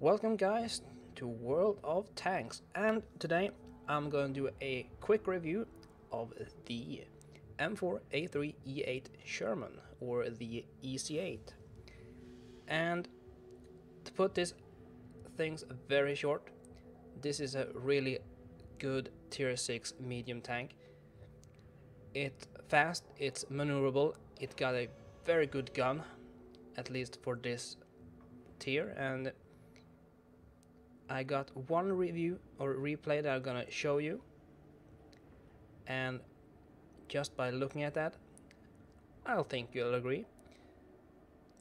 Welcome guys to World of Tanks. And today I'm going to do a quick review of the M4A3E8 Sherman or the Easy 8 and to put this things very short this is a really good tier 6 medium tank. It's fast it's maneuverable it got a very good gun at least for this tier and I got one review or replay that I'm gonna show you. And just by looking at that I'll think you'll agree.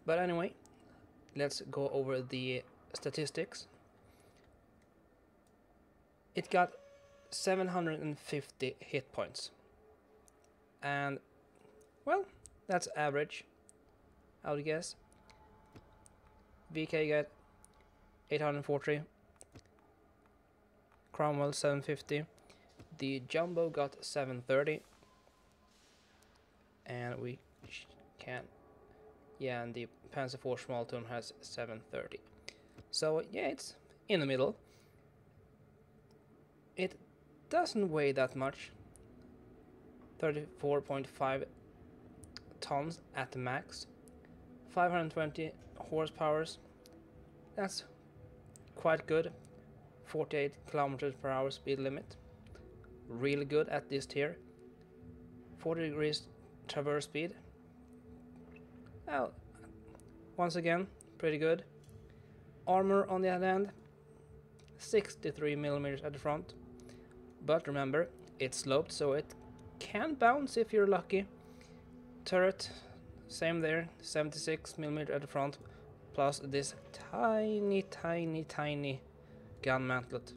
But anyway let's go over the statistics. It got 750 hit points. And well that's average I would guess. VK got 840 Cromwell 750. The Jumbo got 730. And we can... Yeah, and the Panzer IV Schmalturm has 730. So, yeah, it's in the middle. It doesn't weigh that much. 34.5 tons at the max. 520 horsepower. That's quite good 48 kilometers per hour speed limit. Really good at this tier. 40 degrees traverse speed. Well, once again, pretty good. Armor on the other hand, 63 millimeters at the front. But remember, it's sloped so it can bounce if you're lucky. Turret, same there, 76 millimeter at the front, plus this tiny, tiny, tiny gun mantlet.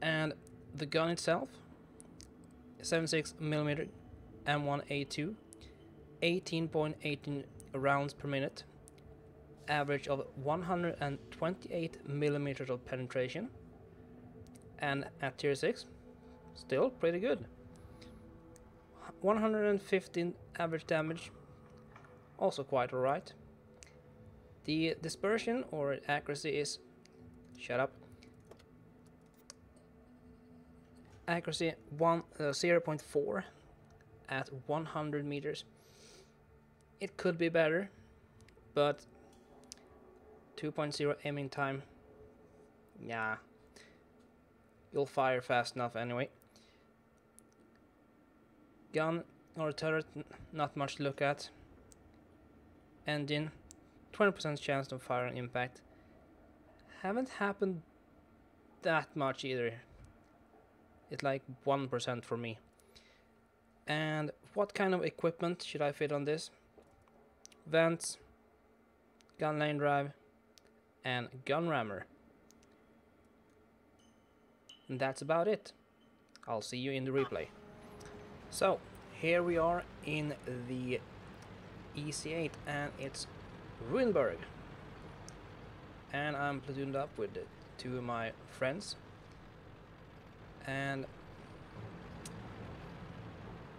And the gun itself, 76mm M1A2, 18.18 rounds per minute, average of 128 millimeters of penetration, and at tier 6, still pretty good. 115 average damage, also quite alright. The dispersion or accuracy is Shut up. Accuracy one uh, 0.4 at 100 meters. It could be better, but 2.0 aiming time. Yeah. You'll fire fast enough anyway. Gun or turret, not much to look at. Engine, 20% chance of firing impact haven't happened that much either. It's like 1% for me. And what kind of equipment should I fit on this? Vents, gun laying drive, and gun rammer. And that's about it. I'll see you in the replay. So, here we are in the Easy 8 and it's Ruinberg and I'm platooned up with two of my friends. And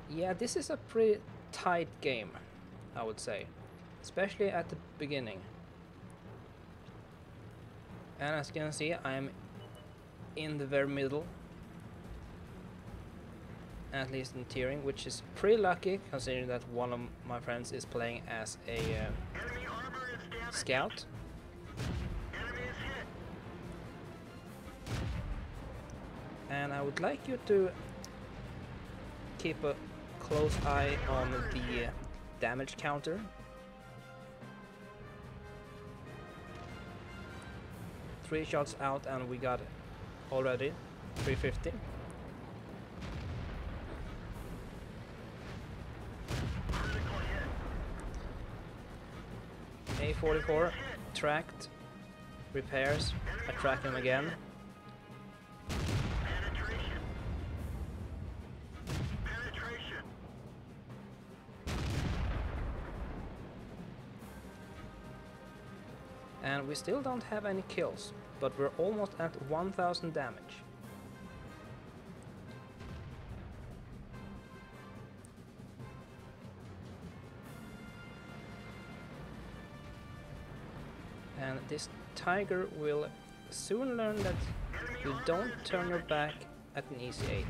yeah this is a pretty tight game I would say especially at the beginning. And as you can see I'm in the very middle at least in tiering which is pretty lucky considering that one of my friends is playing as a uh, scout and I would like you to keep a close eye on the damage counter. Three shots out and we got already 350. A44 tracked repairs. I track him again. We still don't have any kills, but we're almost at 1000 damage. And this tiger will soon learn that you don't turn your back at an easy 8.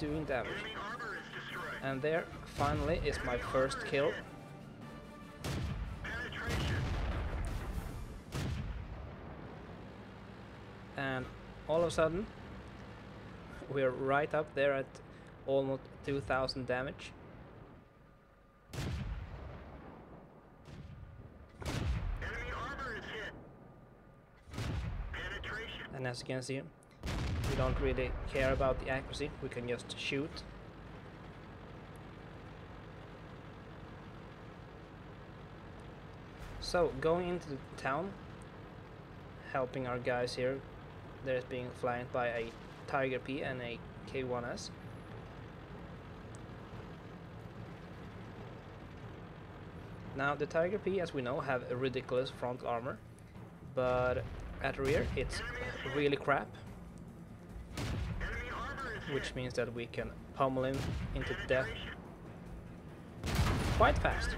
Doing damage. And there finally is my first kill. And all of a sudden we're right up there at almost 2000 damage. And as you can see, don't really care about the accuracy, we can just shoot. So, going into the town, helping our guys here, they're being flanked by a Tiger P and a KV-1S. Now the Tiger P, as we know, have a ridiculous front armor, but at rear it's really crap. Which means that we can pummel him into death quite fast.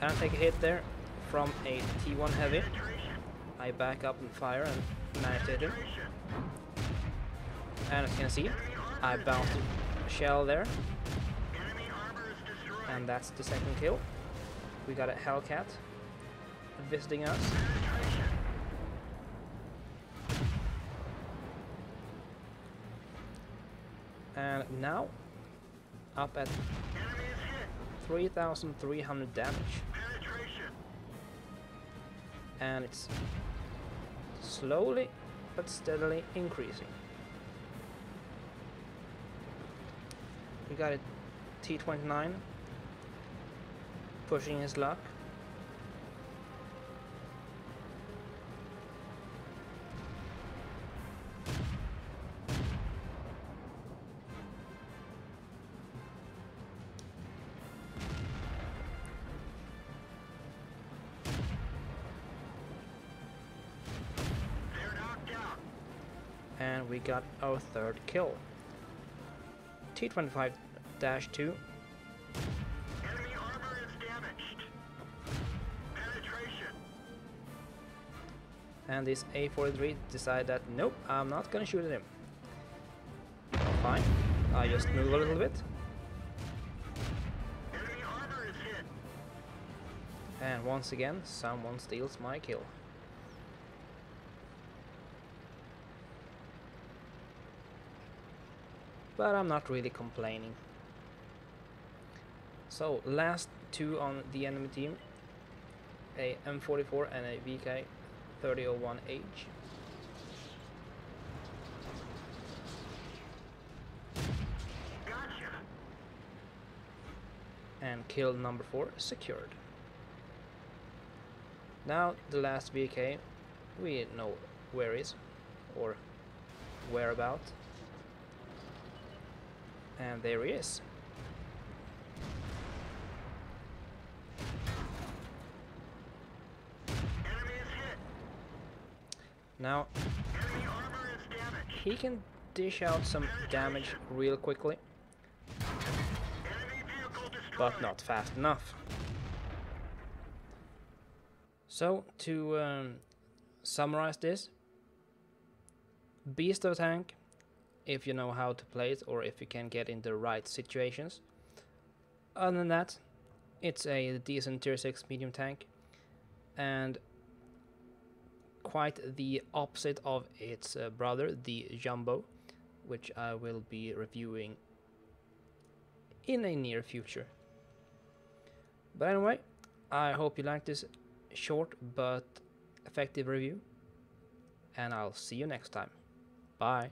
And take a hit there from a T1 heavy. I back up and fire and manage hit him. And as you can see, I bounced a shell there. And that's the second kill. We got a Hellcat visiting us. Now, up at 3,300 damage. And it's slowly but steadily increasing. We got a T29 pushing his luck. And we got our third kill. T25-2 and this A43 decided that nope, I'm not gonna shoot at him. fine, I just move a little bit. And once again, someone steals my kill. But I'm not really complaining. So, last two on the enemy team. A M44 and a VK 3001H. And kill number 4 secured. Now the last VK, we know where is or whereabout. And there he is. Now, he can dish out some damage real quickly, but not fast enough. So, to um, summarize this, Beast of Tank, if you know how to play it or if you can get in the right situations. Other than that, it's a decent tier 6 medium tank, and quite the opposite of its uh, brother, the Jumbo, which I will be reviewing in a near future. But anyway, I hope you liked this short but effective review, and I'll see you next time. Bye.